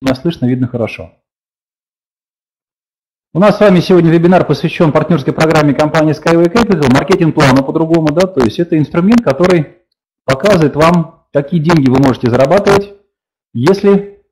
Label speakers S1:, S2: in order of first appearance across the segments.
S1: Меня слышно, видно хорошо. У нас с вами сегодня вебинар посвящен партнерской программе компании Skyway Capital, маркетинг-плану по-другому, да, то есть это инструмент, который показывает вам, какие деньги вы можете зарабатывать, если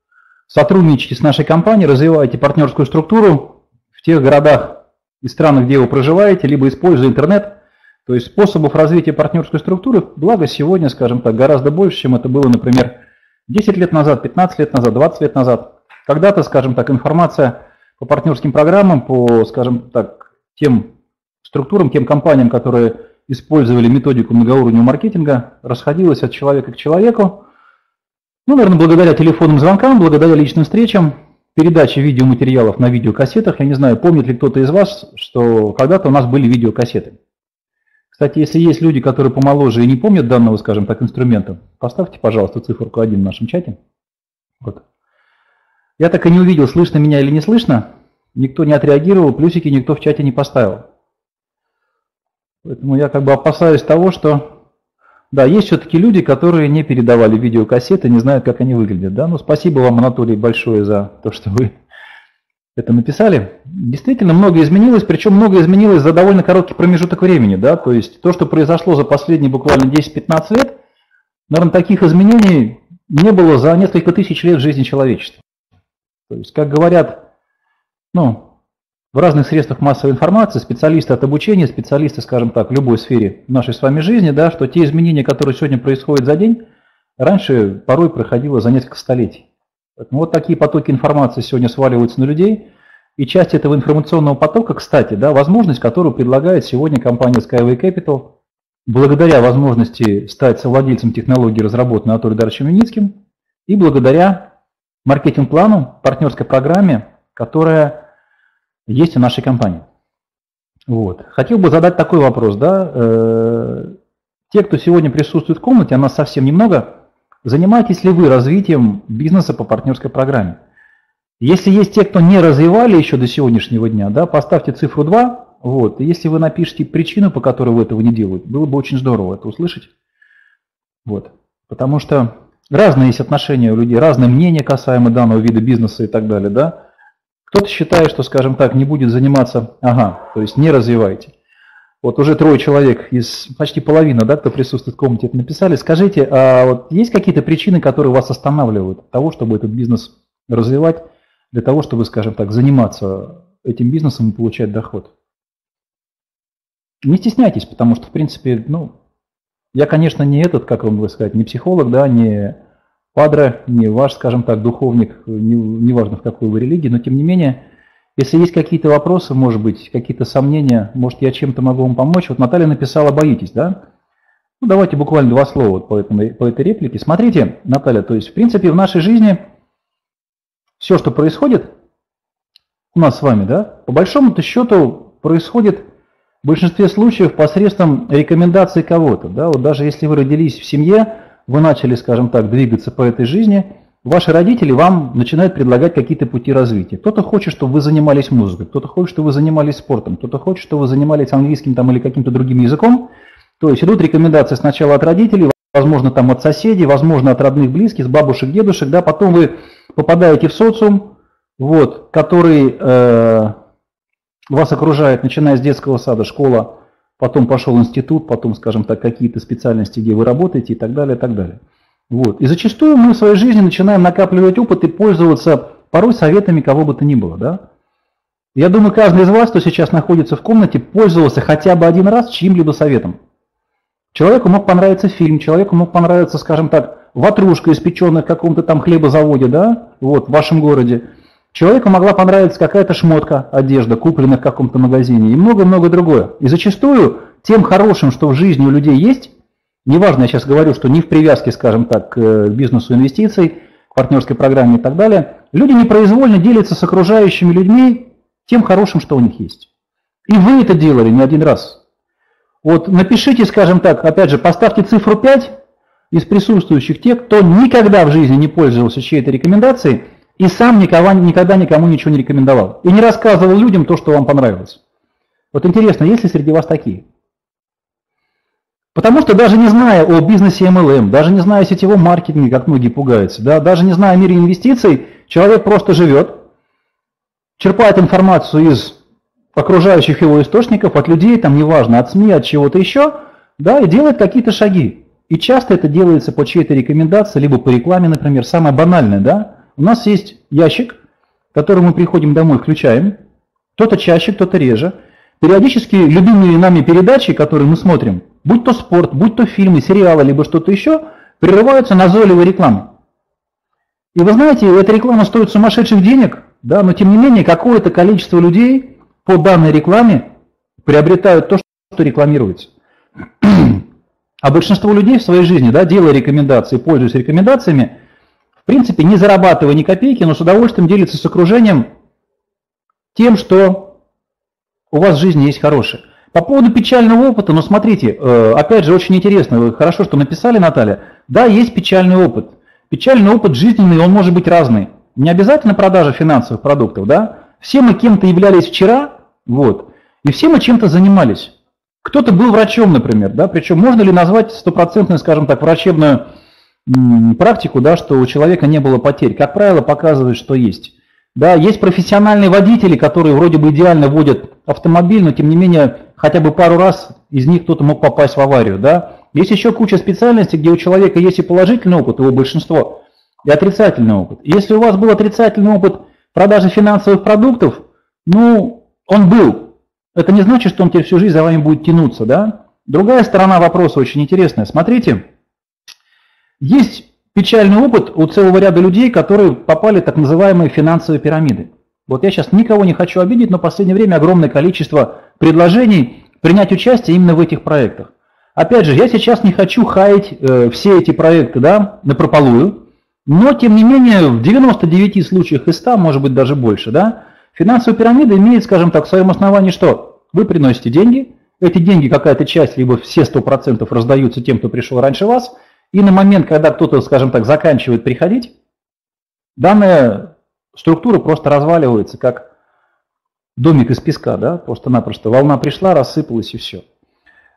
S1: сотрудничаете с нашей компанией, развиваете партнерскую структуру в тех городах и странах, где вы проживаете, либо используя интернет, то есть способов развития партнерской структуры, благо сегодня, скажем так, гораздо больше, чем это было, например, 10 лет назад, 15 лет назад, 20 лет назад. Когда-то, скажем так, информация по партнерским программам, по, скажем так, тем структурам, тем компаниям, которые использовали методику многоуровневого маркетинга, расходилась от человека к человеку. Ну, наверное, благодаря телефонным звонкам, благодаря личным встречам, передаче видеоматериалов на видеокассетах. Я не знаю, помнит ли кто-то из вас, что когда-то у нас были видеокассеты. Кстати, если есть люди, которые помоложе и не помнят данного, скажем так, инструмента, поставьте, пожалуйста, циферку 1 в нашем чате. Вот. Я так и не увидел, слышно меня или не слышно. Никто не отреагировал, плюсики никто в чате не поставил. Поэтому я как бы опасаюсь того, что... Да, есть все-таки люди, которые не передавали видеокассеты, не знают, как они выглядят. Да? Ну, спасибо вам, Анатолий, большое за то, что вы это написали. Действительно, многое изменилось, причем многое изменилось за довольно короткий промежуток времени. Да? То есть то, что произошло за последние буквально 10-15 лет, наверное, таких изменений не было за несколько тысяч лет жизни человечества. То есть, как говорят, ну, в разных средствах массовой информации, специалисты от обучения, специалисты, скажем так, в любой сфере нашей с вами жизни, да, что те изменения, которые сегодня происходят за день, раньше порой проходило за несколько столетий. Поэтому вот такие потоки информации сегодня сваливаются на людей. И часть этого информационного потока, кстати, да, возможность, которую предлагает сегодня компания Skyway Capital, благодаря возможности стать совладельцем технологии, разработанной Анатолием Даровичем Юницким, и благодаря маркетинг-плану, партнерской программе, которая есть в нашей компании. Вот. Хотел бы задать такой вопрос. Да? Э, те, кто сегодня присутствует в комнате, а нас совсем немного, Занимаетесь ли вы развитием бизнеса по партнерской программе? Если есть те, кто не развивали еще до сегодняшнего дня, да, поставьте цифру 2. Вот. И если вы напишите причину, по которой вы этого не делаете, было бы очень здорово это услышать. Вот. Потому что разные есть отношения у людей, разные мнения касаемо данного вида бизнеса и так далее. Да? Кто-то считает, что, скажем так, не будет заниматься, ага, то есть не развивайте. Вот уже трое человек из почти половины, да, кто присутствует в комнате, это написали. Скажите, а вот есть какие-то причины, которые вас останавливают от того, чтобы этот бизнес развивать, для того, чтобы, скажем так, заниматься этим бизнесом и получать доход? Не стесняйтесь, потому что, в принципе, ну, я, конечно, не этот, как вам бы сказать, не психолог, да, не падре, не ваш, скажем так, духовник, неважно не в какой вы религии, но тем не менее, если есть какие-то вопросы, может быть, какие-то сомнения, может, я чем-то могу вам помочь. Вот Наталья написала «боитесь», да? Ну, давайте буквально два слова по, этому, по этой реплике. Смотрите, Наталья, то есть, в принципе, в нашей жизни все, что происходит у нас с вами, да, по большому-то счету происходит в большинстве случаев посредством рекомендаций кого-то. Да? Вот даже если вы родились в семье, вы начали, скажем так, двигаться по этой жизни – Ваши родители вам начинают предлагать какие-то пути развития. Кто-то хочет, чтобы вы занимались музыкой, кто-то хочет, чтобы вы занимались спортом, кто-то хочет, чтобы вы занимались английским там, или каким-то другим языком. То есть идут рекомендации сначала от родителей, возможно, там от соседей, возможно, от родных, близких, бабушек, дедушек, да, потом вы попадаете в социум, вот, который э, вас окружает, начиная с детского сада, школа, потом пошел институт, потом, скажем так, какие-то специальности, где вы работаете и так далее, и так далее. Вот. И зачастую мы в своей жизни начинаем накапливать опыт и пользоваться порой советами кого бы то ни было. Да? Я думаю, каждый из вас, кто сейчас находится в комнате, пользовался хотя бы один раз чьим-либо советом. Человеку мог понравиться фильм, человеку мог понравиться, скажем так, ватрушка, испеченная в каком-то там хлебозаводе, да, вот, в вашем городе. Человеку могла понравиться какая-то шмотка, одежда, купленная в каком-то магазине и много-много другое. И зачастую тем хорошим, что в жизни у людей есть, Неважно, я сейчас говорю, что не в привязке, скажем так, к бизнесу инвестиций, к партнерской программе и так далее, люди непроизвольно делятся с окружающими людьми тем хорошим, что у них есть. И вы это делали не один раз. Вот напишите, скажем так, опять же, поставьте цифру 5 из присутствующих тех, кто никогда в жизни не пользовался чьей-то рекомендацией и сам никого, никогда никому ничего не рекомендовал. И не рассказывал людям то, что вам понравилось. Вот интересно, есть ли среди вас такие? Потому что даже не зная о бизнесе MLM, даже не зная о сетевом маркетинге, как многие пугаются, да, даже не зная о мире инвестиций, человек просто живет, черпает информацию из окружающих его источников, от людей, там, неважно, от СМИ, от чего-то еще, да, и делает какие-то шаги. И часто это делается по чьей-то рекомендации, либо по рекламе, например, самое банальное, да. У нас есть ящик, который мы приходим домой, включаем, кто-то чаще, кто-то реже. Периодически любимые нами передачи, которые мы смотрим, будь то спорт, будь то фильмы, сериалы, либо что-то еще, прерываются назойливой рекламой. И вы знаете, эта реклама стоит сумасшедших денег, да, но тем не менее какое-то количество людей по данной рекламе приобретают то, что рекламируется. А большинство людей в своей жизни, да, делая рекомендации, пользуясь рекомендациями, в принципе, не зарабатывая ни копейки, но с удовольствием делится с окружением тем, что у вас в жизни есть хорошее. По поводу печального опыта, ну смотрите, э, опять же, очень интересно, хорошо, что написали, Наталья. Да, есть печальный опыт. Печальный опыт жизненный, он может быть разный. Не обязательно продажа финансовых продуктов, да? Все мы кем-то являлись вчера, вот, и все мы чем-то занимались. Кто-то был врачом, например, да, причем можно ли назвать стопроцентную, скажем так, врачебную практику, да, что у человека не было потерь? Как правило, показывает, что есть. Да, есть профессиональные водители, которые вроде бы идеально водят автомобиль, но тем не менее хотя бы пару раз из них кто-то мог попасть в аварию. Да? Есть еще куча специальностей, где у человека есть и положительный опыт, его большинство, и отрицательный опыт. Если у вас был отрицательный опыт продажи финансовых продуктов, ну, он был. Это не значит, что он теперь всю жизнь за вами будет тянуться. Да? Другая сторона вопроса очень интересная. Смотрите, есть печальный опыт у целого ряда людей, которые попали в так называемые финансовые пирамиды. Вот я сейчас никого не хочу обидеть, но в последнее время огромное количество предложений принять участие именно в этих проектах. Опять же, я сейчас не хочу хаять э, все эти проекты да, на прополую, но тем не менее в 99 случаях из 100, может быть даже больше, да, финансовая пирамида имеет, скажем так, в своем основании что? Вы приносите деньги, эти деньги какая-то часть, либо все 100% раздаются тем, кто пришел раньше вас, и на момент, когда кто-то, скажем так, заканчивает приходить, данная структура просто разваливается, как домик из песка, да, просто-напросто. Волна пришла, рассыпалась и все.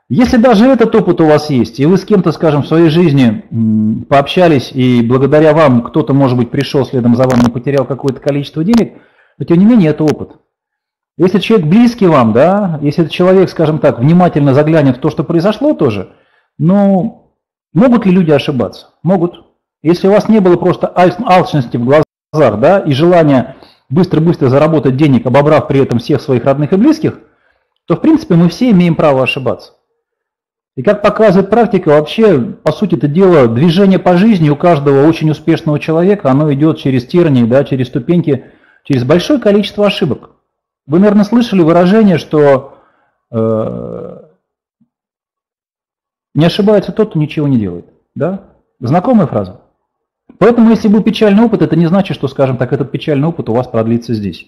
S1: Если даже этот опыт у вас есть, и вы с кем-то, скажем, в своей жизни пообщались, и благодаря вам кто-то, может быть, пришел следом за вами и потерял какое-то количество денег, но тем не менее это опыт. Если человек близкий вам, да, если этот человек, скажем так, внимательно заглянет в то, что произошло тоже, ну, могут ли люди ошибаться? Могут. Если у вас не было просто алчности в глазах, да, и желания быстро-быстро заработать денег, обобрав при этом всех своих родных и близких, то в принципе мы все имеем право ошибаться. И как показывает практика, вообще, по сути это дело, движение по жизни у каждого очень успешного человека, оно идет через тернии, да, через ступеньки, через большое количество ошибок. Вы, наверное, слышали выражение, что э, не ошибается тот, кто ничего не делает. Да? Знакомая фраза? Поэтому, если был печальный опыт, это не значит, что, скажем так, этот печальный опыт у вас продлится здесь.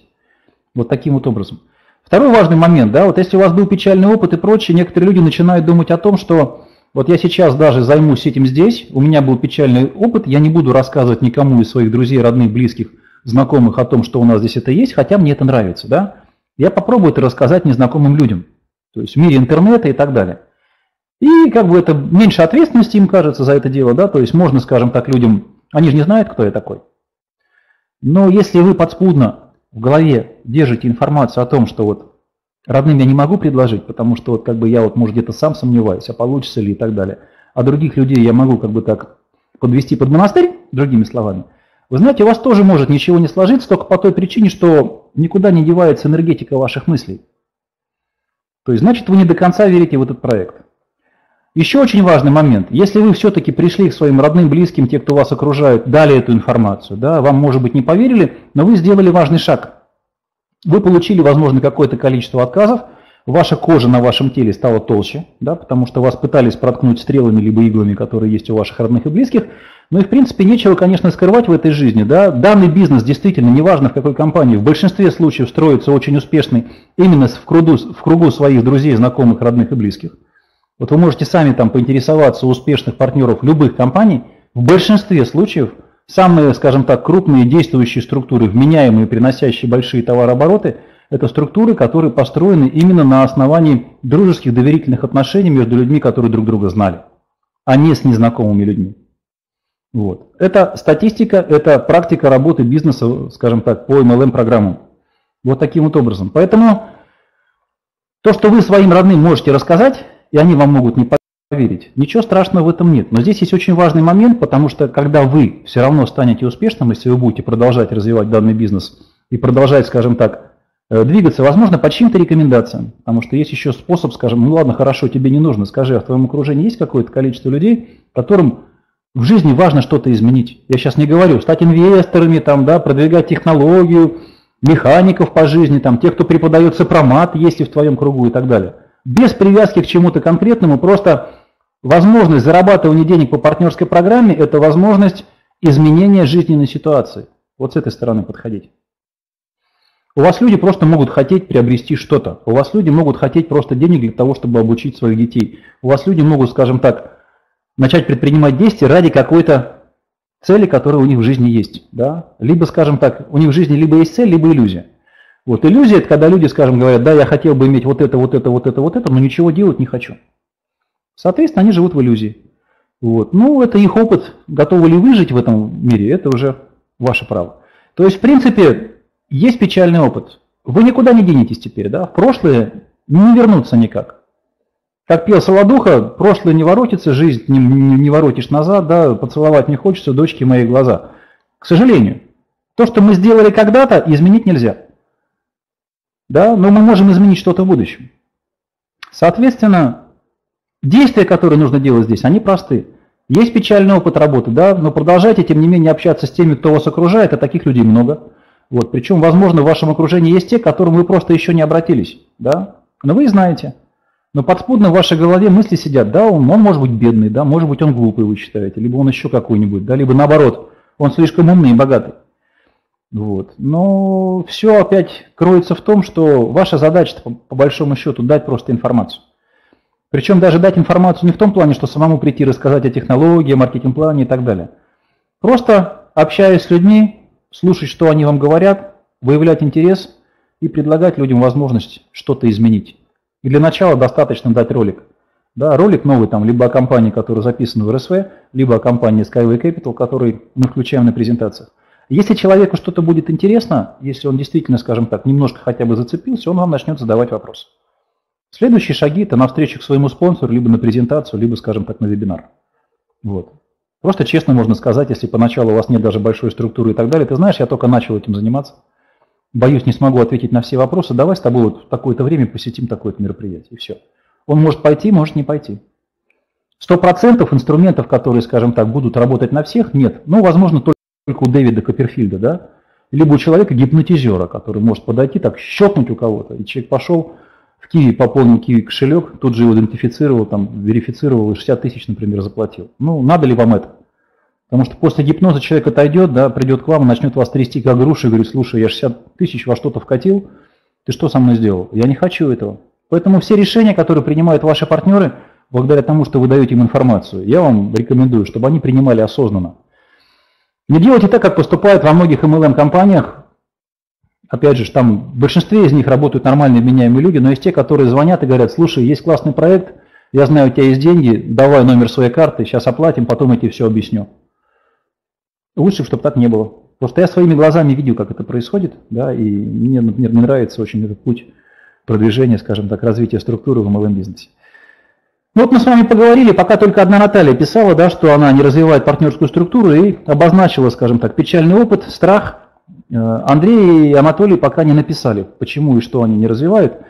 S1: Вот таким вот образом. Второй важный момент, да, вот если у вас был печальный опыт и прочее, некоторые люди начинают думать о том, что вот я сейчас даже займусь этим здесь, у меня был печальный опыт, я не буду рассказывать никому из своих друзей, родных, близких, знакомых о том, что у нас здесь это есть, хотя мне это нравится, да. Я попробую это рассказать незнакомым людям, то есть в мире интернета и так далее. И как бы это меньше ответственности им кажется за это дело, да, то есть можно, скажем так, людям они же не знают, кто я такой. Но если вы подспудно в голове держите информацию о том, что вот родным я не могу предложить, потому что вот как бы я вот, может, где-то сам сомневаюсь, а получится ли и так далее, а других людей я могу как бы так подвести под монастырь, другими словами, вы знаете, у вас тоже может ничего не сложиться, только по той причине, что никуда не девается энергетика ваших мыслей. То есть, значит, вы не до конца верите в этот проект. Еще очень важный момент. Если вы все-таки пришли к своим родным, близким, те, кто вас окружает, дали эту информацию, да, вам, может быть, не поверили, но вы сделали важный шаг. Вы получили, возможно, какое-то количество отказов, ваша кожа на вашем теле стала толще, да, потому что вас пытались проткнуть стрелами либо иглами, которые есть у ваших родных и близких. Ну и, в принципе, нечего, конечно, скрывать в этой жизни. Да. Данный бизнес действительно, неважно в какой компании, в большинстве случаев строится очень успешный именно в кругу, в кругу своих друзей, знакомых, родных и близких. Вот вы можете сами там поинтересоваться у успешных партнеров любых компаний. В большинстве случаев самые, скажем так, крупные действующие структуры, вменяемые, приносящие большие товарообороты, это структуры, которые построены именно на основании дружеских доверительных отношений между людьми, которые друг друга знали, а не с незнакомыми людьми. Вот. Это статистика, это практика работы бизнеса, скажем так, по MLM-программам. Вот таким вот образом. Поэтому то, что вы своим родным можете рассказать, и они вам могут не поверить, ничего страшного в этом нет. Но здесь есть очень важный момент, потому что когда вы все равно станете успешным, если вы будете продолжать развивать данный бизнес и продолжать, скажем так, э, двигаться, возможно, по чьим-то рекомендациям. Потому что есть еще способ, скажем, ну ладно, хорошо, тебе не нужно, скажи, а в твоем окружении есть какое-то количество людей, которым в жизни важно что-то изменить. Я сейчас не говорю стать инвесторами, там, да, продвигать технологию, механиков по жизни, там, тех, кто преподает есть ли в твоем кругу и так далее. Без привязки к чему-то конкретному, просто возможность зарабатывания денег по партнерской программе – это возможность изменения жизненной ситуации. Вот с этой стороны подходить. У вас люди просто могут хотеть приобрести что-то. У вас люди могут хотеть просто денег для того, чтобы обучить своих детей. У вас люди могут, скажем так, начать предпринимать действия ради какой-то цели, которая у них в жизни есть. Да? Либо, скажем так, у них в жизни либо есть цель, либо иллюзия. Вот иллюзия – это когда люди, скажем, говорят, да, я хотел бы иметь вот это, вот это, вот это, вот это, но ничего делать не хочу. Соответственно, они живут в иллюзии. Вот. Ну, это их опыт. Готовы ли выжить в этом мире, это уже ваше право. То есть, в принципе, есть печальный опыт. Вы никуда не денетесь теперь, да? В прошлое не вернуться никак. Как пел Солодуха, прошлое не воротится, жизнь не, не, не воротишь назад, да, поцеловать не хочется, дочки мои глаза. К сожалению, то, что мы сделали когда-то, изменить нельзя. Да, но мы можем изменить что-то в будущем. Соответственно, действия, которые нужно делать здесь, они просты. Есть печальный опыт работы, да, но продолжайте, тем не менее, общаться с теми, кто вас окружает, а таких людей много. Вот, причем, возможно, в вашем окружении есть те, к которым вы просто еще не обратились, да, но вы знаете. Но подспудно в вашей голове мысли сидят, да, он, он может быть бедный, да, может быть он глупый, вы считаете, либо он еще какой-нибудь, да, либо наоборот, он слишком умный и богатый. Вот. Но все опять кроется в том, что ваша задача, по, по большому счету, дать просто информацию. Причем даже дать информацию не в том плане, что самому прийти рассказать о технологии, маркетинг-плане и так далее. Просто общаясь с людьми, слушать, что они вам говорят, выявлять интерес и предлагать людям возможность что-то изменить. И для начала достаточно дать ролик. Да, ролик новый там либо о компании, которая записана в РСВ, либо о компании Skyway Capital, который мы включаем на презентациях. Если человеку что-то будет интересно, если он действительно, скажем так, немножко хотя бы зацепился, он вам начнет задавать вопросы. Следующие шаги – это на встречу к своему спонсору, либо на презентацию, либо, скажем так, на вебинар. Вот. Просто честно можно сказать, если поначалу у вас нет даже большой структуры и так далее, ты знаешь, я только начал этим заниматься, боюсь, не смогу ответить на все вопросы, давай с тобой вот в такое-то время посетим такое-то мероприятие, и все. Он может пойти, может не пойти. Сто процентов инструментов, которые, скажем так, будут работать на всех, нет. Ну, возможно, только у Дэвида Копперфильда, да, либо у человека гипнотизера, который может подойти, так щелкнуть у кого-то, и человек пошел в Киви, пополнил Киви кошелек, тут же его идентифицировал, там, верифицировал и 60 тысяч, например, заплатил. Ну, надо ли вам это? Потому что после гипноза человек отойдет, да, придет к вам и начнет вас трясти как груши и говорит, слушай, я 60 тысяч во что-то вкатил, ты что со мной сделал? Я не хочу этого. Поэтому все решения, которые принимают ваши партнеры, благодаря тому, что вы даете им информацию, я вам рекомендую, чтобы они принимали осознанно. Не делайте так, как поступают во многих MLM-компаниях. Опять же, там в большинстве из них работают нормальные меняемые люди, но есть те, которые звонят и говорят, слушай, есть классный проект, я знаю, у тебя есть деньги, давай номер своей карты, сейчас оплатим, потом я тебе все объясню. Лучше, чтобы так не было. Что я своими глазами видел, как это происходит, да, и мне, например, не нравится очень этот путь продвижения, скажем так, развития структуры в MLM-бизнесе. Ну вот мы с вами поговорили, пока только одна Наталья писала, да, что она не развивает партнерскую структуру и обозначила, скажем так, печальный опыт, страх. Э, Андрей и Анатолий пока не написали, почему и что они не развивают.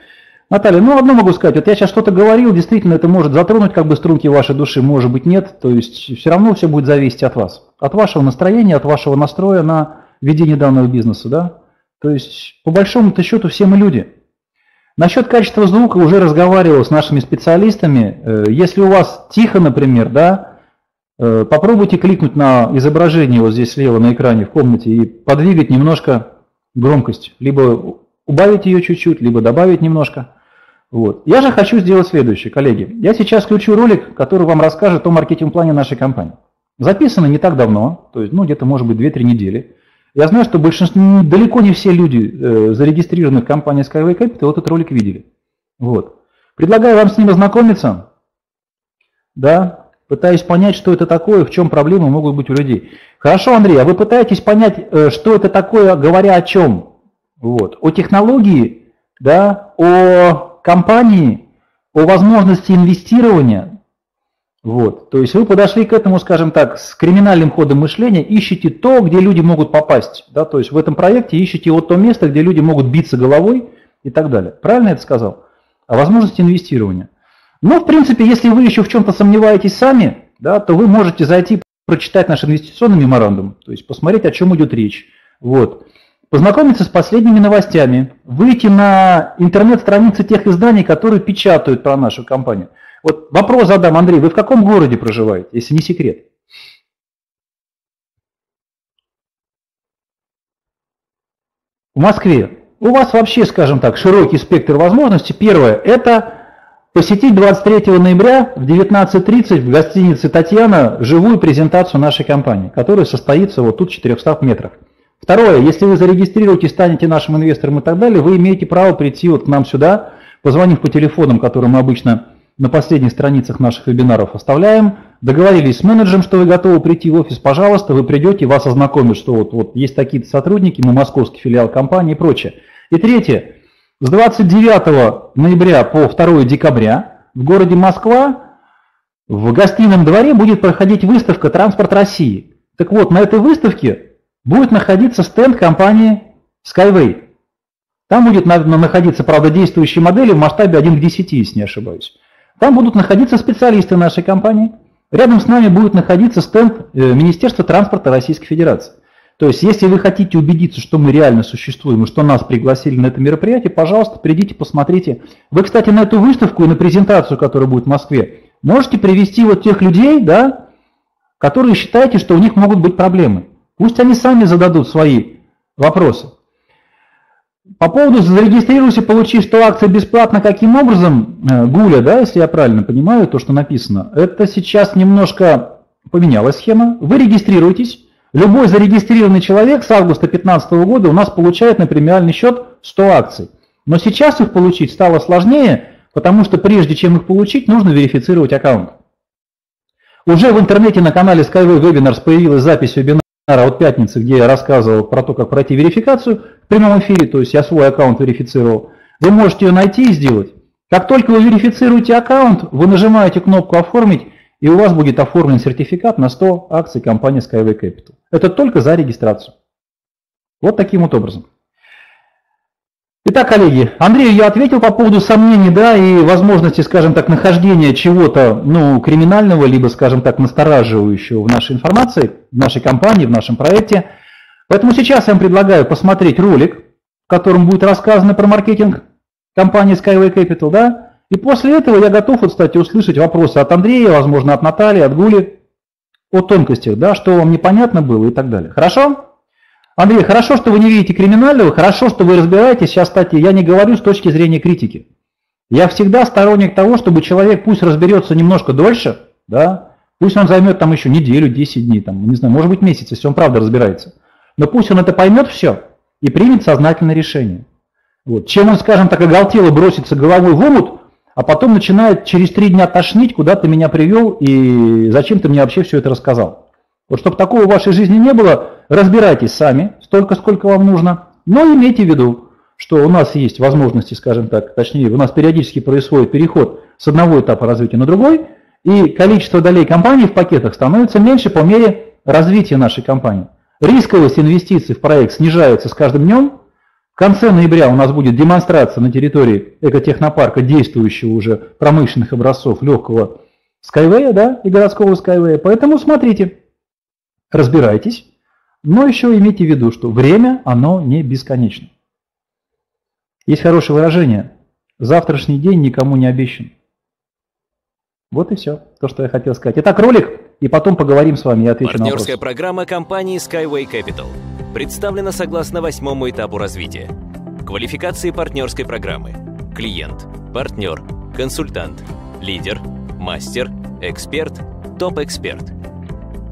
S1: Наталья, ну одно могу сказать, вот я сейчас что-то говорил, действительно это может затронуть как бы струнки вашей души, может быть нет, то есть все равно все будет зависеть от вас, от вашего настроения, от вашего настроя на ведение данного бизнеса, да. То есть по большому-то счету все мы люди. Насчет качества звука уже разговаривал с нашими специалистами. Э, если у вас тихо, например, да, э, попробуйте кликнуть на изображение вот здесь слева на экране в комнате и подвигать немножко громкость, либо убавить ее чуть-чуть, либо добавить немножко. Вот. Я же хочу сделать следующее, коллеги. Я сейчас включу ролик, который вам расскажет о маркетинг-плане нашей компании. Записано не так давно, то есть, ну, где-то, может быть, 2-3 недели. Я знаю, что большинство, далеко не все люди, э, зарегистрированных в компании Skyway Capital, этот ролик видели. Вот. Предлагаю вам с ним ознакомиться. Да, пытаюсь понять, что это такое, в чем проблемы могут быть у людей. Хорошо, Андрей, а вы пытаетесь понять, э, что это такое, говоря о чем? Вот. О технологии, да, о компании, о возможности инвестирования. Вот. То есть вы подошли к этому, скажем так, с криминальным ходом мышления, ищете то, где люди могут попасть. Да? То есть в этом проекте ищете вот то место, где люди могут биться головой и так далее. Правильно я это сказал? О возможности инвестирования. Но, в принципе, если вы еще в чем-то сомневаетесь сами, да, то вы можете зайти, прочитать наш инвестиционный меморандум, то есть посмотреть, о чем идет речь. Вот. Познакомиться с последними новостями, выйти на интернет-страницы тех изданий, которые печатают про нашу компанию. Вот вопрос задам, Андрей, вы в каком городе проживаете, если не секрет? В Москве. У вас вообще, скажем так, широкий спектр возможностей. Первое – это посетить 23 ноября в 19.30 в гостинице «Татьяна» живую презентацию нашей компании, которая состоится вот тут в 400 метрах. Второе, если вы зарегистрируетесь, станете нашим инвестором и так далее, вы имеете право прийти вот к нам сюда, позвонив по телефонам, которые мы обычно на последних страницах наших вебинаров оставляем, договорились с менеджером, что вы готовы прийти в офис, пожалуйста, вы придете, вас ознакомят, что вот, вот есть такие-то сотрудники, мы московский филиал компании и прочее. И третье, с 29 ноября по 2 декабря в городе Москва в гостином дворе будет проходить выставка «Транспорт России». Так вот, на этой выставке будет находиться стенд компании Skyway. Там будет находиться, правда, действующие модели в масштабе 1 к 10, если не ошибаюсь. Там будут находиться специалисты нашей компании. Рядом с нами будет находиться стенд э, Министерства транспорта Российской Федерации. То есть, если вы хотите убедиться, что мы реально существуем и что нас пригласили на это мероприятие, пожалуйста, придите, посмотрите. Вы, кстати, на эту выставку и на презентацию, которая будет в Москве, можете привести вот тех людей, да, которые считаете, что у них могут быть проблемы. Пусть они сами зададут свои вопросы. По поводу зарегистрируйся, получи 100 акций бесплатно, каким образом, э, Гуля, да, если я правильно понимаю то, что написано, это сейчас немножко поменялась схема. Вы регистрируетесь, Любой зарегистрированный человек с августа 2015 года у нас получает на премиальный счет 100 акций. Но сейчас их получить стало сложнее, потому что прежде чем их получить, нужно верифицировать аккаунт. Уже в интернете на канале Skyway Webinars появилась запись вебинара от пятницы, где я рассказывал про то, как пройти верификацию в прямом эфире, то есть я свой аккаунт верифицировал. Вы можете ее найти и сделать. Как только вы верифицируете аккаунт, вы нажимаете кнопку «Оформить», и у вас будет оформлен сертификат на 100 акций компании Skyway Capital. Это только за регистрацию. Вот таким вот образом. Итак, коллеги, Андрею я ответил по поводу сомнений, да, и возможности, скажем так, нахождения чего-то, ну, криминального, либо, скажем так, настораживающего в нашей информации, в нашей компании, в нашем проекте. Поэтому сейчас я вам предлагаю посмотреть ролик, в котором будет рассказано про маркетинг компании Skyway Capital, да, и после этого я готов, вот, кстати, услышать вопросы от Андрея, возможно, от Натальи, от Гули, о тонкостях, да, что вам непонятно было и так далее. Хорошо? Андрей, хорошо, что вы не видите криминального, хорошо, что вы разбираетесь. Сейчас, кстати, я не говорю с точки зрения критики. Я всегда сторонник того, чтобы человек пусть разберется немножко дольше, да, пусть он займет там еще неделю, 10 дней, там, не знаю, может быть месяц, если он правда разбирается. Но пусть он это поймет все и примет сознательное решение. Вот. Чем он, скажем так, оголтело бросится головой в омут, а потом начинает через три дня тошнить, куда ты меня привел и зачем ты мне вообще все это рассказал. Вот чтобы такого в вашей жизни не было, разбирайтесь сами, столько, сколько вам нужно, но имейте в виду, что у нас есть возможности, скажем так, точнее, у нас периодически происходит переход с одного этапа развития на другой, и количество долей компании в пакетах становится меньше по мере развития нашей компании. Рисковость инвестиций в проект снижается с каждым днем, в конце ноября у нас будет демонстрация на территории экотехнопарка действующего уже промышленных образцов легкого Skyway да, и городского Skyway. Поэтому смотрите, разбирайтесь, но еще имейте в виду, что время, оно не бесконечно. Есть хорошее выражение «завтрашний день никому не обещан». Вот и все, то, что я хотел сказать. Итак, ролик, и потом поговорим с вами, я отвечу
S2: на
S1: вопросы.
S2: Партнерская программа компании Skyway Capital представлена согласно восьмому этапу развития. Квалификации партнерской программы. Клиент, партнер, консультант, лидер, мастер, эксперт, топ-эксперт.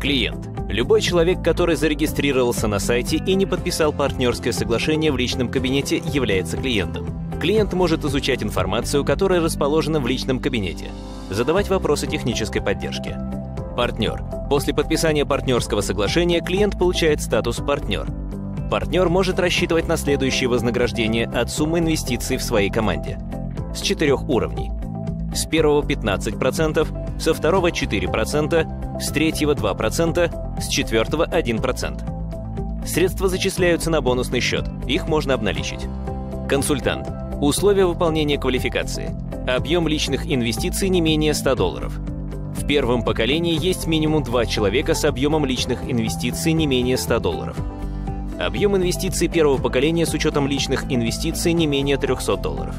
S2: Клиент – любой человек, который зарегистрировался на сайте и не подписал партнерское соглашение в личном кабинете, является клиентом. Клиент может изучать информацию, которая расположена в личном кабинете, задавать вопросы технической поддержки. Партнер. После подписания партнерского соглашения клиент получает статус «партнер». Партнер может рассчитывать на следующее вознаграждение от суммы инвестиций в своей команде. С четырех уровней. С первого 15%, со второго 4%, с третьего 2%, с четвертого 1%. Средства зачисляются на бонусный счет, их можно обналичить. Консультант. Условия выполнения квалификации. Объем личных инвестиций не менее 100 долларов. В первом поколении есть минимум два человека с объемом личных инвестиций не менее 100 долларов. Объем инвестиций первого поколения с учетом личных инвестиций не менее 300 долларов.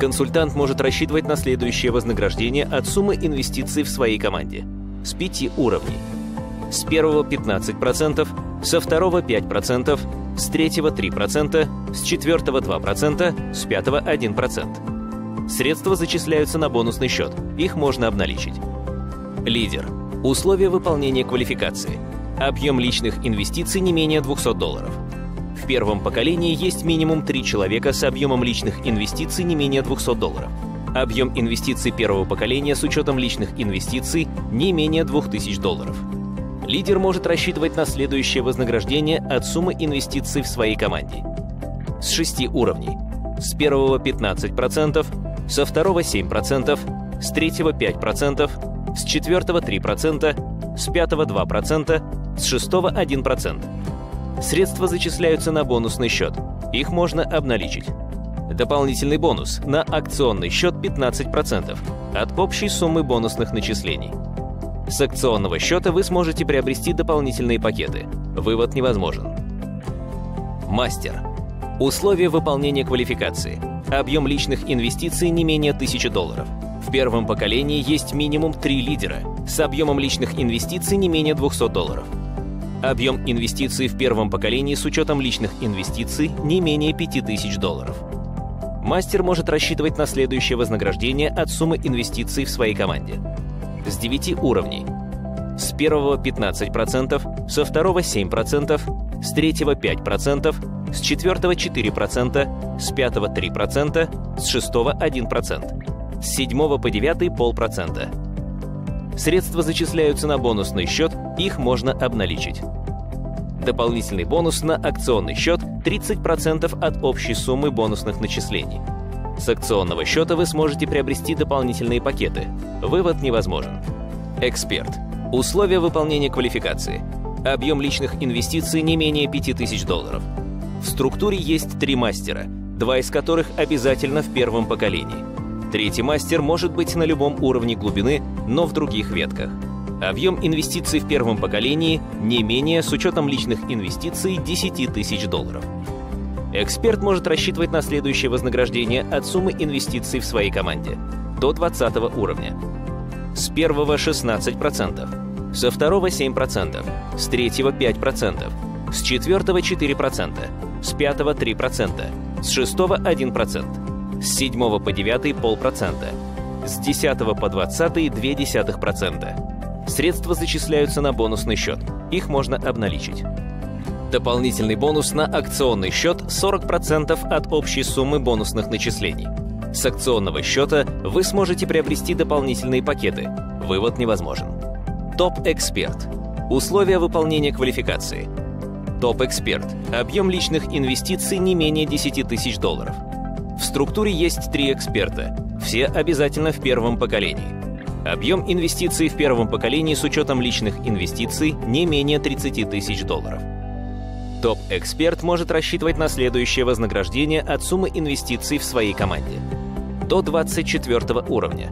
S2: Консультант может рассчитывать на следующее вознаграждение от суммы инвестиций в своей команде с пяти уровней. С первого 15%, со второго 5%, с третьего 3%, с четвертого 2%, с пятого 1%. Средства зачисляются на бонусный счет, их можно обналичить. Лидер. Условия выполнения квалификации. Объем личных инвестиций не менее 200 долларов. В первом поколении есть минимум 3 человека с объемом личных инвестиций не менее 200 долларов. Объем инвестиций первого поколения с учетом личных инвестиций не менее 2000 долларов. Лидер может рассчитывать на следующее вознаграждение от суммы инвестиций в своей команде. С 6 уровней. С первого 15%, со второго 7%, с третьего 5%, с четвертого 3%, с пятого 2%, с шестого 1%. Средства зачисляются на бонусный счет. Их можно обналичить. Дополнительный бонус на акционный счет 15% от общей суммы бонусных начислений. С акционного счета вы сможете приобрести дополнительные пакеты. Вывод невозможен. Мастер. Условия выполнения квалификации. Объем личных инвестиций не менее 1000 долларов. В первом поколении есть минимум 3 лидера с объемом личных инвестиций не менее 200 долларов. Объем инвестиций в первом поколении с учетом личных инвестиций не менее 5000 долларов. Мастер может рассчитывать на следующее вознаграждение от суммы инвестиций в своей команде. С 9 уровней. С первого 15%, со второго 7%, с третьего 5%, с четвертого 4%, с пятого 3%, с шестого 1%, с седьмого по девятый полпроцента. Средства зачисляются на бонусный счет, их можно обналичить. Дополнительный бонус на акционный счет 30% от общей суммы бонусных начислений. С акционного счета вы сможете приобрести дополнительные пакеты. Вывод невозможен. Эксперт. Условия выполнения квалификации. Объем личных инвестиций не менее 5000 долларов. В структуре есть три мастера, два из которых обязательно в первом поколении. Третий мастер может быть на любом уровне глубины, но в других ветках. Объем инвестиций в первом поколении не менее, с учетом личных инвестиций, 10 тысяч долларов. Эксперт может рассчитывать на следующее вознаграждение от суммы инвестиций в своей команде до 20 уровня. С первого 16%, со второго 7%, с третьего 5%, с четвертого 4%, с пятого 3%, с шестого 1%, с 7 по 9 полпроцента, с 10 по 20 0,2%. Средства зачисляются на бонусный счет, их можно обналичить. Дополнительный бонус на акционный счет 40% от общей суммы бонусных начислений. С акционного счета вы сможете приобрести дополнительные пакеты. Вывод невозможен. Топ-эксперт. Условия выполнения квалификации. Топ-эксперт. Объем личных инвестиций не менее 10 тысяч долларов. В структуре есть три эксперта, все обязательно в первом поколении. Объем инвестиций в первом поколении с учетом личных инвестиций не менее 30 тысяч долларов. Топ-эксперт может рассчитывать на следующее вознаграждение от суммы инвестиций в своей команде. До 24 уровня.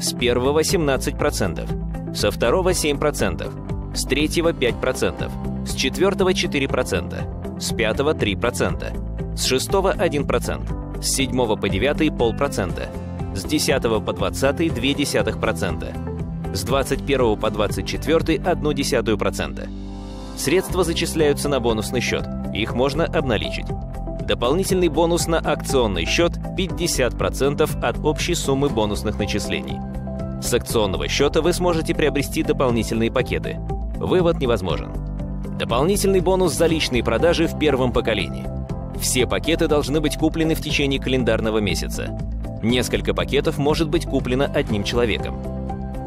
S2: С первого 17%, со второго 7%, с третьего 5%, с четвертого 4%, с пятого 3%, с шестого 1%, с 7 по 9 – полпроцента, с 10 по 20 – 0,2%, с 21 по 24 – 0,1%. Средства зачисляются на бонусный счет, их можно обналичить. Дополнительный бонус на акционный счет 50% от общей суммы бонусных начислений. С акционного счета вы сможете приобрести дополнительные пакеты. Вывод невозможен. Дополнительный бонус за личные продажи в первом поколении – все пакеты должны быть куплены в течение календарного месяца. Несколько пакетов может быть куплено одним человеком.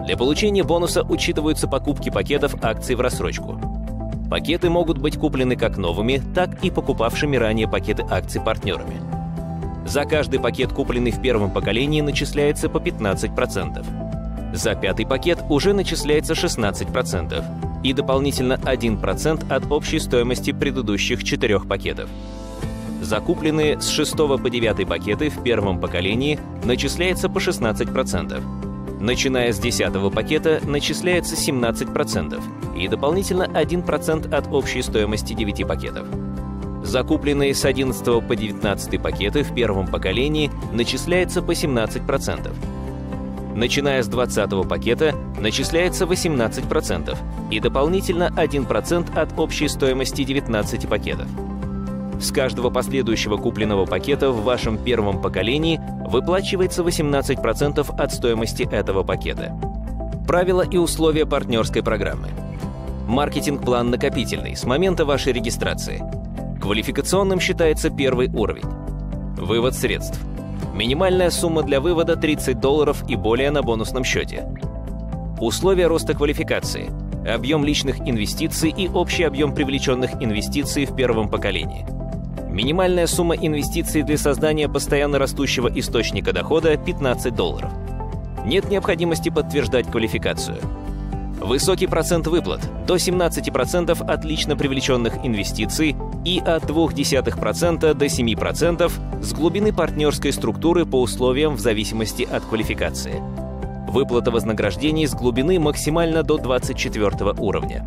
S2: Для получения бонуса учитываются покупки пакетов акций в рассрочку. Пакеты могут быть куплены как новыми, так и покупавшими ранее пакеты акций партнерами. За каждый пакет, купленный в первом поколении, начисляется по 15%. За пятый пакет уже начисляется 16% и дополнительно 1% от общей стоимости предыдущих четырех пакетов. Закупленные с 6 по 9 пакеты в первом поколении начисляется по 16%. Начиная с 10 пакета начисляется 17% и дополнительно 1% от общей стоимости 9 пакетов. Закупленные с 11 по 19 пакеты в первом поколении начисляется по 17%. Начиная с 20 пакета начисляется 18% и дополнительно 1% от общей стоимости 19 пакетов. С каждого последующего купленного пакета в вашем первом поколении выплачивается 18% от стоимости этого пакета. Правила и условия партнерской программы. Маркетинг-план накопительный с момента вашей регистрации. Квалификационным считается первый уровень. Вывод средств. Минимальная сумма для вывода 30 долларов и более на бонусном счете. Условия роста квалификации. Объем личных инвестиций и общий объем привлеченных инвестиций в первом поколении – Минимальная сумма инвестиций для создания постоянно растущего источника дохода – 15 долларов. Нет необходимости подтверждать квалификацию. Высокий процент выплат – до 17% от лично привлеченных инвестиций и от 0,2% до 7% с глубины партнерской структуры по условиям в зависимости от квалификации. Выплата вознаграждений с глубины максимально до 24 уровня.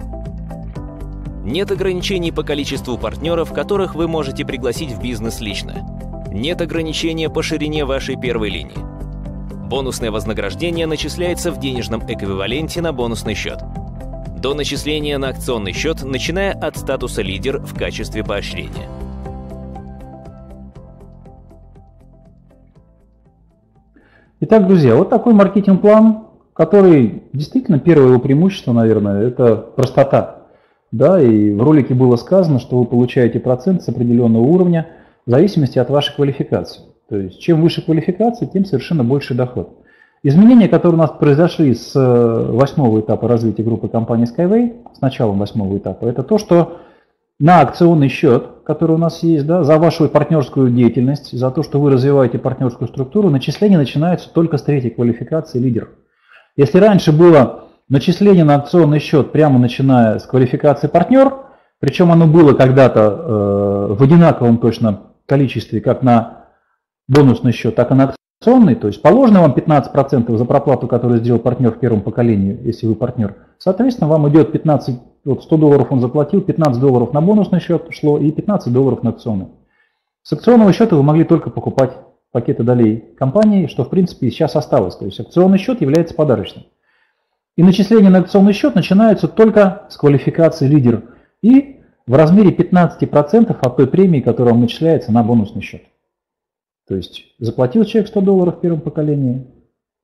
S2: Нет ограничений по количеству партнеров, которых вы можете пригласить в бизнес лично. Нет ограничения по ширине вашей первой линии. Бонусное вознаграждение начисляется в денежном эквиваленте на бонусный счет. До начисления на акционный счет, начиная от статуса лидер в качестве поощрения.
S1: Итак, друзья, вот такой маркетинг-план, который действительно первое его преимущество, наверное, это простота. Да, и в ролике было сказано, что вы получаете процент с определенного уровня в зависимости от вашей квалификации. То есть чем выше квалификация, тем совершенно больше доход. Изменения, которые у нас произошли с э, восьмого этапа развития группы компании Skyway, с началом восьмого этапа, это то, что на акционный счет, который у нас есть, да, за вашу партнерскую деятельность, за то, что вы развиваете партнерскую структуру, начисление начинается только с третьей квалификации лидер. Если раньше было начисление на акционный счет, прямо начиная с квалификации партнер, причем оно было когда-то э, в одинаковом точно количестве, как на бонусный счет, так и на акционный, то есть положено вам 15% за проплату, которую сделал партнер в первом поколении, если вы партнер. Соответственно, вам идет 15, вот 100 долларов он заплатил, 15 долларов на бонусный счет шло и 15 долларов на акционный. С акционного счета вы могли только покупать пакеты долей компании, что в принципе сейчас осталось. То есть акционный счет является подарочным. И начисление на акционный счет начинаются только с квалификации лидер и в размере 15% от той премии, которая вам начисляется на бонусный счет. То есть заплатил человек 100 долларов в первом поколении,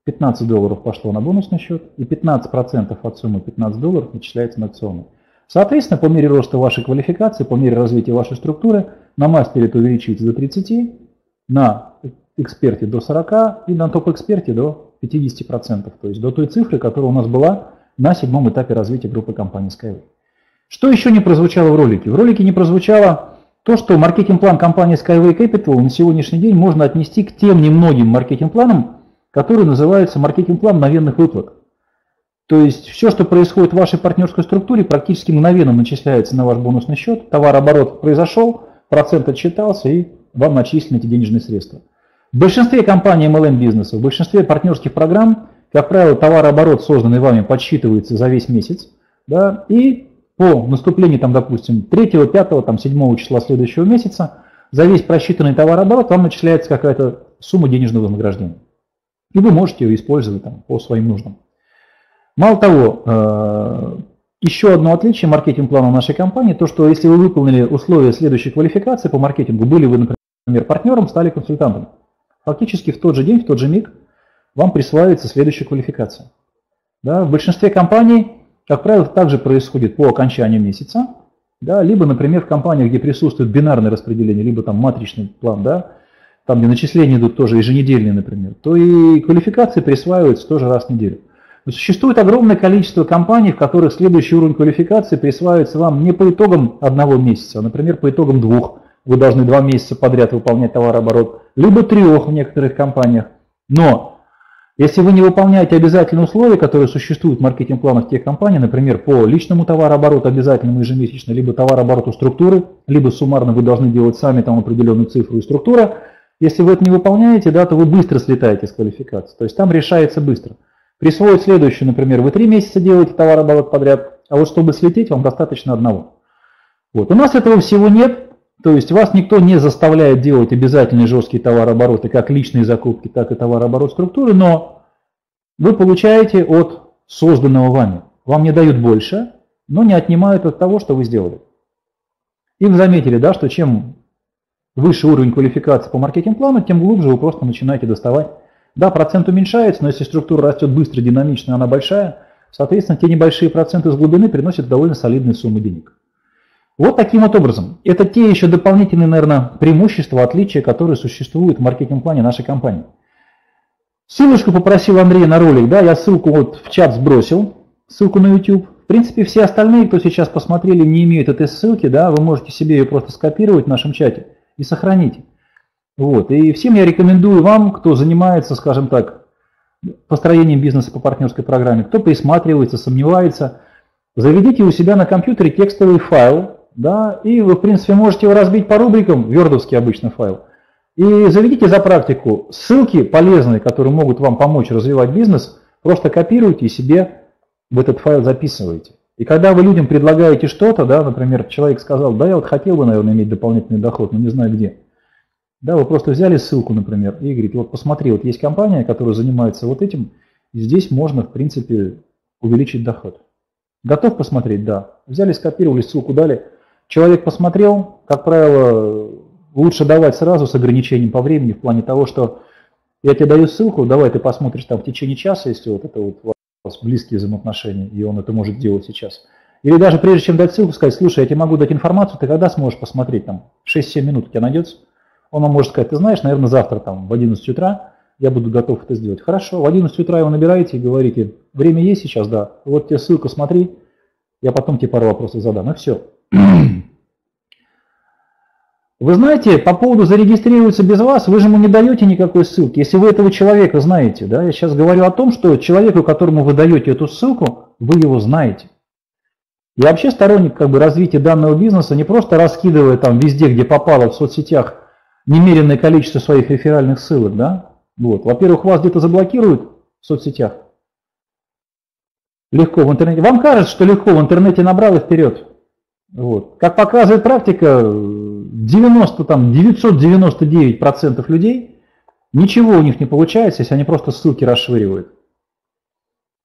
S1: 15 долларов пошло на бонусный счет, и 15% от суммы 15 долларов начисляется на акционный. Соответственно, по мере роста вашей квалификации, по мере развития вашей структуры, на мастере это увеличивается до 30, на эксперте до 40 и на топ-эксперте до 50%, то есть до той цифры, которая у нас была на седьмом этапе развития группы компании Skyway. Что еще не прозвучало в ролике? В ролике не прозвучало то, что маркетинг-план компании Skyway Capital на сегодняшний день можно отнести к тем немногим маркетинг-планам, которые называются маркетинг-план мгновенных выплат. То есть все, что происходит в вашей партнерской структуре, практически мгновенно начисляется на ваш бонусный счет, товарооборот произошел, процент отчитался и вам начислены эти денежные средства. В большинстве компаний MLM бизнеса, в большинстве партнерских программ, как правило, товарооборот, созданный вами, подсчитывается за весь месяц, да, и по наступлению, там, допустим, 3, 5, там, 7 числа следующего месяца за весь просчитанный товарооборот вам начисляется какая-то сумма денежного вознаграждения. И вы можете ее использовать там, по своим нуждам. Мало того, э, еще одно отличие маркетинг-плана нашей компании, то, что если вы выполнили условия следующей квалификации по маркетингу, были вы, например, партнером, стали консультантом, фактически в тот же день, в тот же миг вам присваивается следующая квалификация. Да, в большинстве компаний, как правило, также происходит по окончанию месяца, да, либо, например, в компаниях, где присутствует бинарное распределение, либо там матричный план, да, там, где начисления идут тоже еженедельные, например, то и квалификации присваиваются тоже раз в неделю. В Существует огромное количество компаний, в которых следующий уровень квалификации присваивается вам не по итогам одного месяца, а, например, по итогам двух. Вы должны два месяца подряд выполнять товарооборот, либо трех в некоторых компаниях. Но если вы не выполняете обязательные условия, которые существуют в маркетинг-планах тех компаний, например, по личному товарообороту обязательному ежемесячно, либо товарообороту структуры, либо суммарно вы должны делать сами там определенную цифру и структура, если вы это не выполняете, да, то вы быстро слетаете с квалификации. То есть там решается быстро. Присвоить следующую, например, вы три месяца делаете товарооборот подряд, а вот чтобы слететь, вам достаточно одного. Вот. У нас этого всего нет, то есть вас никто не заставляет делать обязательные жесткие товарообороты, как личные закупки, так и товарооборот структуры, но вы получаете от созданного вами. Вам не дают больше, но не отнимают от того, что вы сделали. И вы заметили, да, что чем выше уровень квалификации по маркетинг-плану, тем глубже вы просто начинаете доставать. Да, процент уменьшается, но если структура растет быстро, динамично, она большая, соответственно, те небольшие проценты с глубины приносят довольно солидные суммы денег. Вот таким вот образом. Это те еще дополнительные, наверное, преимущества, отличия, которые существуют в маркетинг-плане нашей компании. Ссылочку попросил Андрей на ролик, да, я ссылку вот в чат сбросил, ссылку на YouTube. В принципе, все остальные, кто сейчас посмотрели, не имеют этой ссылки, да, вы можете себе ее просто скопировать в нашем чате и сохранить. Вот. И всем я рекомендую вам, кто занимается, скажем так, построением бизнеса по партнерской программе, кто присматривается, сомневается, заведите у себя на компьютере текстовый файл, да, и вы, в принципе, можете его разбить по рубрикам, вердовский обычный файл, и заведите за практику ссылки полезные, которые могут вам помочь развивать бизнес, просто копируйте и себе в этот файл записывайте. И когда вы людям предлагаете что-то, да, например, человек сказал, да, я вот хотел бы, наверное, иметь дополнительный доход, но не знаю где. Да, вы просто взяли ссылку, например, и говорите, вот посмотри, вот есть компания, которая занимается вот этим, и здесь можно, в принципе, увеличить доход. Готов посмотреть? Да. Взяли, скопировали, ссылку дали. Человек посмотрел, как правило, лучше давать сразу с ограничением по времени, в плане того, что я тебе даю ссылку, давай ты посмотришь там в течение часа, если вот это вот вас близкие взаимоотношения, и он это может делать сейчас. Или даже прежде чем дать ссылку, сказать, слушай, я тебе могу дать информацию, ты когда сможешь посмотреть, там, 6-7 минут у тебя найдется? Он вам может сказать, ты знаешь, наверное, завтра там в 11 утра я буду готов это сделать. Хорошо, в 11 утра его набираете и говорите, время есть сейчас, да, вот тебе ссылка, смотри, я потом тебе пару вопросов задам, и все. Вы знаете, по поводу зарегистрироваться без вас, вы же ему не даете никакой ссылки. Если вы этого человека знаете, да, я сейчас говорю о том, что человеку, которому вы даете эту ссылку, вы его знаете. Я вообще сторонник как бы, развития данного бизнеса, не просто раскидывая там везде, где попало в соцсетях, немеренное количество своих реферальных ссылок. Да? Вот. Во-первых, вас где-то заблокируют в соцсетях. Легко в интернете. Вам кажется, что легко в интернете набрал и вперед. Вот. Как показывает практика, 90, там, 999% людей, ничего у них не получается, если они просто ссылки расшвыривают.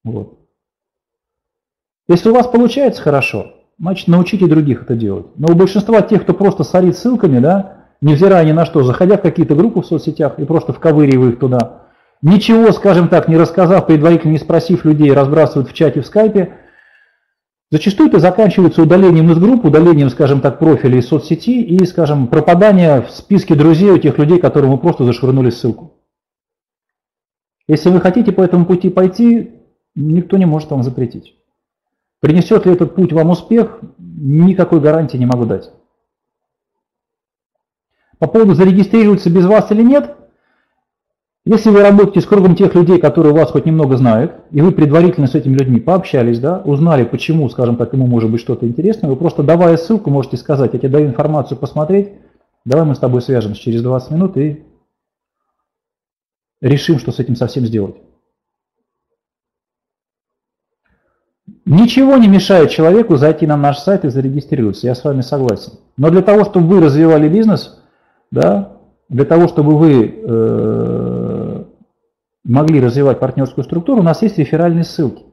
S1: Вот. Если у вас получается хорошо, значит научите других это делать. Но у большинства тех, кто просто сорит ссылками, да, невзирая ни на что, заходя в какие-то группы в соцсетях и просто вковыривая их туда, ничего, скажем так, не рассказав, предварительно не спросив людей, разбрасывают в чате в скайпе, Зачастую это заканчивается удалением из групп, удалением, скажем так, профиля из соцсети и, скажем, пропадание в списке друзей у тех людей, которым вы просто зашвырнули ссылку. Если вы хотите по этому пути пойти, никто не может вам запретить. Принесет ли этот путь вам успех, никакой гарантии не могу дать. По поводу зарегистрироваться без вас или нет, если вы работаете с кругом тех людей, которые вас хоть немного знают, и вы предварительно с этими людьми пообщались, да, узнали, почему, скажем так, ему может быть что-то интересное, вы просто давая ссылку можете сказать, я тебе даю информацию посмотреть, давай мы с тобой свяжемся через 20 минут и решим, что с этим совсем сделать. Ничего не мешает человеку зайти на наш сайт и зарегистрироваться, я с вами согласен. Но для того, чтобы вы развивали бизнес, да, для того, чтобы вы э, могли развивать партнерскую структуру, у нас есть реферальные ссылки.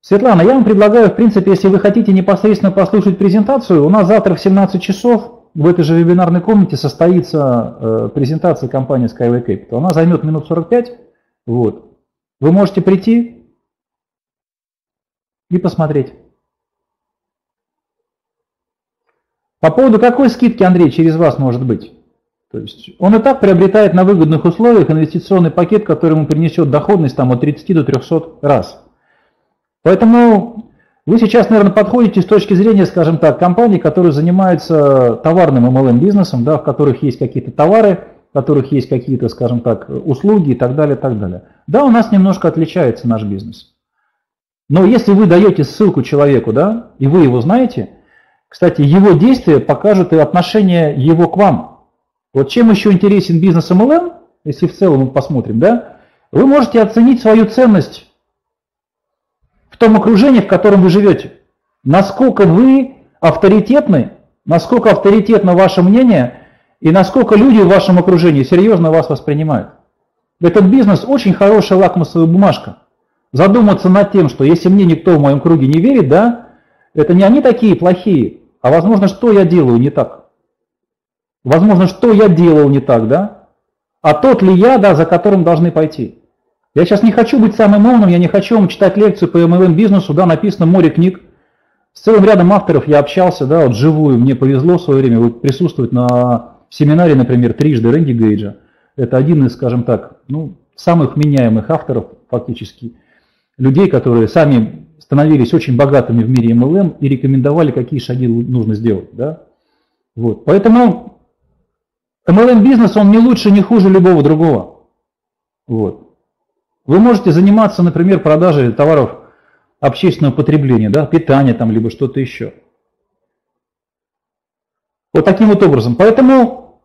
S1: Светлана, я вам предлагаю, в принципе, если вы хотите непосредственно послушать презентацию, у нас завтра в 17 часов в этой же вебинарной комнате состоится э, презентация компании Skyway Capital. Она займет минут 45. Вот. Вы можете прийти и посмотреть. По поводу какой скидки, Андрей, через вас может быть? То есть он и так приобретает на выгодных условиях инвестиционный пакет, который ему принесет доходность там, от 30 до 300 раз. Поэтому вы сейчас, наверное, подходите с точки зрения, скажем так, компаний, которые занимаются товарным MLM-бизнесом, да, в которых есть какие-то товары, в которых есть какие-то, скажем так, услуги и так далее, и так далее. Да, у нас немножко отличается наш бизнес. Но если вы даете ссылку человеку, да, и вы его знаете, кстати, его действия покажут и отношение его к вам. Вот чем еще интересен бизнес MLM, если в целом мы посмотрим, да, вы можете оценить свою ценность в том окружении, в котором вы живете. Насколько вы авторитетны, насколько авторитетно ваше мнение и насколько люди в вашем окружении серьезно вас воспринимают. Этот бизнес очень хорошая лакмусовая бумажка задуматься над тем, что если мне никто в моем круге не верит, да, это не они такие плохие, а возможно, что я делаю не так. Возможно, что я делал не так, да? А тот ли я, да, за которым должны пойти. Я сейчас не хочу быть самым умным, я не хочу вам читать лекцию по MLM бизнесу, да, написано море книг. С целым рядом авторов я общался, да, вот живую, мне повезло в свое время вот, присутствовать на семинаре, например, трижды Рэнди Гейджа. Это один из, скажем так, ну, самых меняемых авторов фактически людей, которые сами становились очень богатыми в мире MLM и рекомендовали, какие шаги нужно сделать. Да? Вот. Поэтому MLM-бизнес, он не лучше, не хуже любого другого. Вот. Вы можете заниматься, например, продажей товаров общественного потребления, да, питания там, либо что-то еще. Вот таким вот образом. Поэтому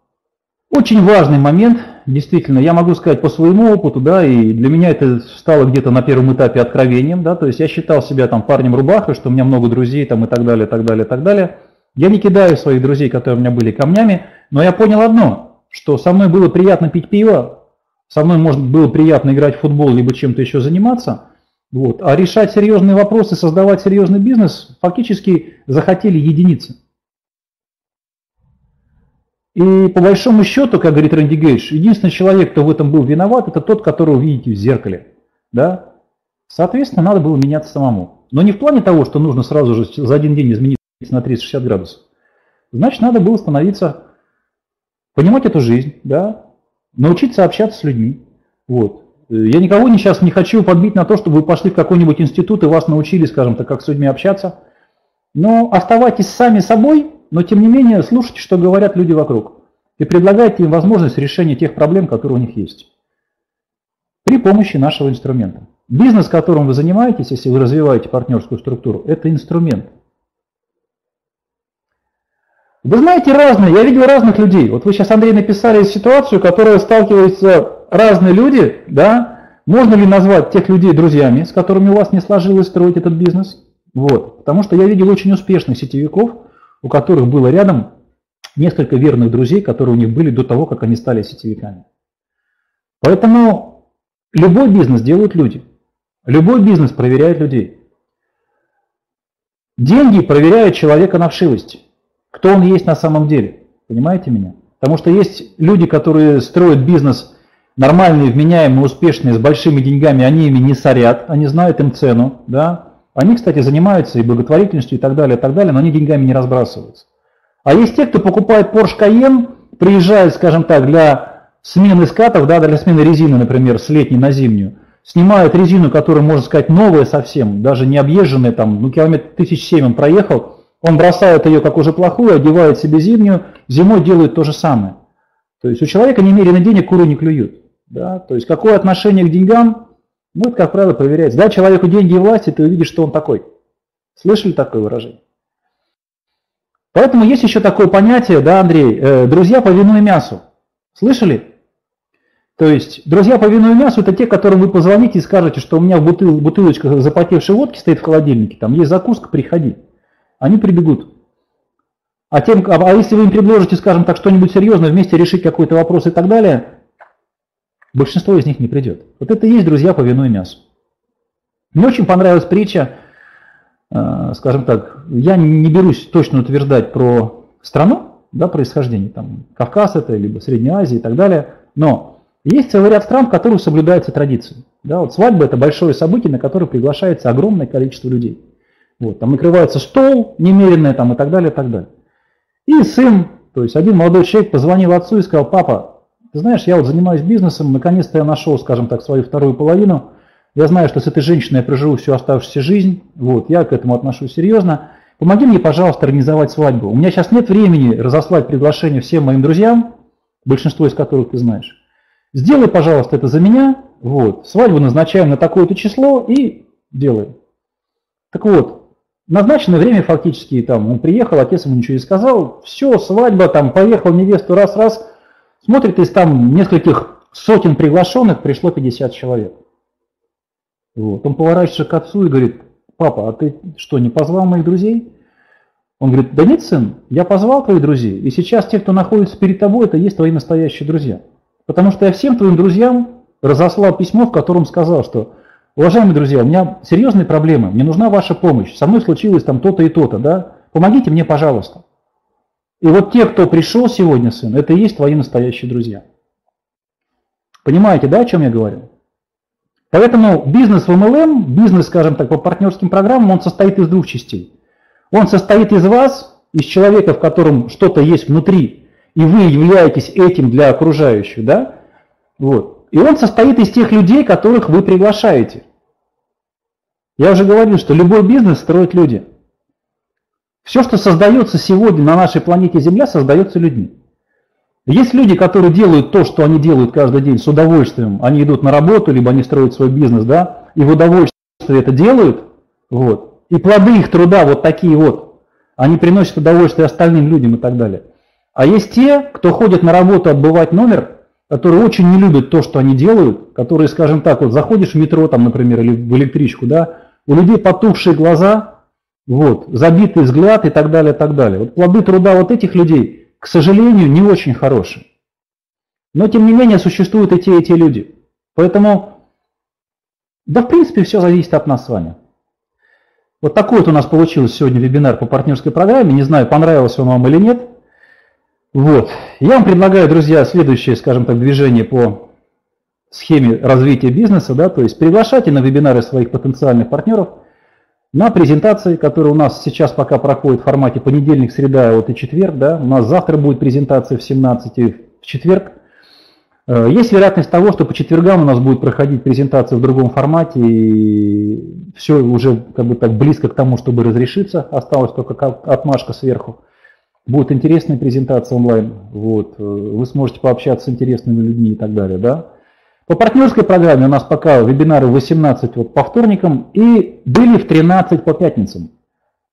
S1: очень важный момент – действительно, я могу сказать по своему опыту, да, и для меня это стало где-то на первом этапе откровением, да, то есть я считал себя там парнем рубахой, что у меня много друзей там и так далее, так далее, так далее. Я не кидаю своих друзей, которые у меня были камнями, но я понял одно, что со мной было приятно пить пиво, со мной может, было приятно играть в футбол, либо чем-то еще заниматься, вот, а решать серьезные вопросы, создавать серьезный бизнес фактически захотели единицы. И по большому счету, как говорит Рэнди Гейдж, единственный человек, кто в этом был виноват, это тот, которого видите в зеркале. Да? Соответственно, надо было меняться самому. Но не в плане того, что нужно сразу же за один день измениться на 360 градусов. Значит, надо было становиться, понимать эту жизнь, да? научиться общаться с людьми. Вот. Я никого не сейчас не хочу подбить на то, чтобы вы пошли в какой-нибудь институт и вас научили, скажем так, как с людьми общаться. Но оставайтесь сами собой, но тем не менее слушайте, что говорят люди вокруг, и предлагайте им возможность решения тех проблем, которые у них есть. При помощи нашего инструмента. Бизнес, которым вы занимаетесь, если вы развиваете партнерскую структуру, это инструмент. Вы знаете разные, я видел разных людей. Вот вы сейчас, Андрей, написали ситуацию, которая сталкиваются разные люди, да, можно ли назвать тех людей друзьями, с которыми у вас не сложилось строить этот бизнес? Вот. Потому что я видел очень успешных сетевиков, у которых было рядом несколько верных друзей, которые у них были до того, как они стали сетевиками. Поэтому любой бизнес делают люди. Любой бизнес проверяет людей. Деньги проверяют человека на вшивость. Кто он есть на самом деле. Понимаете меня? Потому что есть люди, которые строят бизнес нормальные, вменяемые, успешные, с большими деньгами, они ими не сорят, они знают им цену, да, они, кстати, занимаются и благотворительностью и так далее, и так далее, но они деньгами не разбрасываются. А есть те, кто покупает Porsche Cayenne, приезжает, скажем так, для смены скатов, да, для смены резины, например, с летней на зимнюю, снимают резину, которая, можно сказать, новая совсем, даже не объезженная, там, ну, километр тысяч семь он проехал, он бросает ее как уже плохую, одевает себе зимнюю, зимой делает то же самое. То есть у человека немерено денег куры не клюют. Да? То есть какое отношение к деньгам ну, это, как правило, проверяется. Дай человеку деньги и власти, ты увидишь, что он такой. Слышали такое выражение? Поэтому есть еще такое понятие, да, Андрей, э, друзья по вину и мясу. Слышали? То есть, друзья по вину и мясу, это те, которым вы позвоните и скажете, что у меня в бутыл, бутылочках запотевшей водки стоит в холодильнике, там есть закуска, приходи. Они прибегут. А, тем, а, а если вы им предложите, скажем так, что-нибудь серьезное, вместе решить какой-то вопрос и так далее, большинство из них не придет. Вот это и есть друзья по вину и мясу. Мне очень понравилась притча, э, скажем так, я не берусь точно утверждать про страну, да, происхождение, там, Кавказ это, либо Средняя Азия и так далее, но есть целый ряд стран, в которых соблюдаются традиции. Да, вот свадьба это большое событие, на которое приглашается огромное количество людей. Вот, там накрывается стол немеренное там, и так далее, и так далее. И сын То есть один молодой человек позвонил отцу и сказал, папа, ты знаешь, я вот занимаюсь бизнесом, наконец-то я нашел, скажем так, свою вторую половину, я знаю, что с этой женщиной я проживу всю оставшуюся жизнь, вот, я к этому отношусь серьезно, помоги мне, пожалуйста, организовать свадьбу. У меня сейчас нет времени разослать приглашение всем моим друзьям, большинство из которых ты знаешь. Сделай, пожалуйста, это за меня, вот, свадьбу назначаем на такое-то число и делаем. Так вот, назначенное время фактически, там, он приехал, отец ему ничего не сказал, все, свадьба, там, поехал невесту раз-раз, смотрит, из там нескольких сотен приглашенных пришло 50 человек. Вот. Он поворачивается к отцу и говорит, папа, а ты что, не позвал моих друзей? Он говорит, да нет, сын, я позвал твоих друзей, и сейчас те, кто находится перед тобой, это есть твои настоящие друзья. Потому что я всем твоим друзьям разослал письмо, в котором сказал, что Уважаемые друзья, у меня серьезные проблемы, мне нужна ваша помощь, со мной случилось там то-то и то-то, да, помогите мне, пожалуйста. И вот те, кто пришел сегодня, сын, это и есть твои настоящие друзья. Понимаете, да, о чем я говорю? Поэтому бизнес в MLM, бизнес, скажем так, по партнерским программам, он состоит из двух частей. Он состоит из вас, из человека, в котором что-то есть внутри, и вы являетесь этим для окружающих, да? Вот. И он состоит из тех людей, которых вы приглашаете. Я уже говорил, что любой бизнес строят люди. Все, что создается сегодня на нашей планете Земля, создается людьми. Есть люди, которые делают то, что они делают каждый день с удовольствием. Они идут на работу, либо они строят свой бизнес, да, и в удовольствие это делают, вот. И плоды их труда вот такие вот, они приносят удовольствие остальным людям и так далее. А есть те, кто ходит на работу отбывать номер, которые очень не любят то, что они делают, которые, скажем так, вот заходишь в метро, там, например, или в электричку, да, у людей потухшие глаза, вот, забитый взгляд и так далее, и так далее. Вот плоды труда вот этих людей, к сожалению, не очень хорошие. Но, тем не менее, существуют и те, и те люди. Поэтому, да, в принципе, все зависит от нас с вами. Вот такой вот у нас получился сегодня вебинар по партнерской программе. Не знаю, понравился он вам или нет. Вот. Я вам предлагаю, друзья, следующее, скажем так, движение по схеме развития бизнеса, да, то есть приглашайте на вебинары своих потенциальных партнеров на презентации, которые у нас сейчас пока проходят в формате понедельник, среда вот и четверг, да, у нас завтра будет презентация в 17 в четверг. Э, есть вероятность того, что по четвергам у нас будет проходить презентация в другом формате, и все уже как бы так близко к тому, чтобы разрешиться, осталось только отмашка сверху. Будет интересная презентация онлайн, вот, э, вы сможете пообщаться с интересными людьми и так далее, да. По партнерской программе у нас пока вебинары 18 вот по вторникам и были в 13 по пятницам.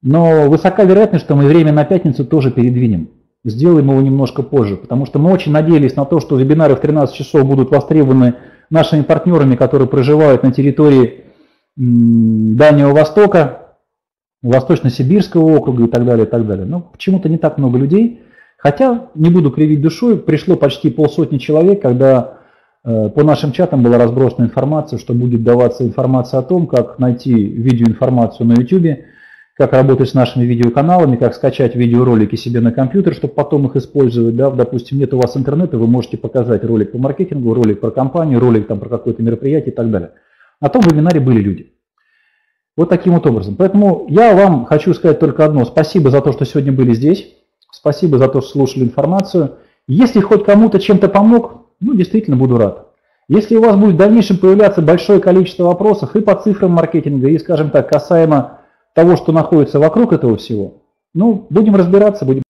S1: Но высока вероятность, что мы время на пятницу тоже передвинем. Сделаем его немножко позже, потому что мы очень надеялись на то, что вебинары в 13 часов будут востребованы нашими партнерами, которые проживают на территории Дальнего Востока, Восточно-Сибирского округа и так далее, и так далее. Но почему-то не так много людей. Хотя, не буду кривить душой, пришло почти полсотни человек, когда э, по нашим чатам была разбросана информация, что будет даваться информация о том, как найти видеоинформацию на YouTube, как работать с нашими видеоканалами, как скачать видеоролики себе на компьютер, чтобы потом их использовать. Да? Допустим, нет у вас интернета, вы можете показать ролик по маркетингу, ролик про компанию, ролик там, про какое-то мероприятие и так далее. На том вебинаре были люди. Вот таким вот образом. Поэтому я вам хочу сказать только одно. Спасибо за то, что сегодня были здесь. Спасибо за то, что слушали информацию. Если хоть кому-то чем-то помог, ну, действительно буду рад. Если у вас будет в дальнейшем появляться большое количество вопросов и по цифрам маркетинга, и, скажем так, касаемо того, что находится вокруг этого всего, ну, будем разбираться, будем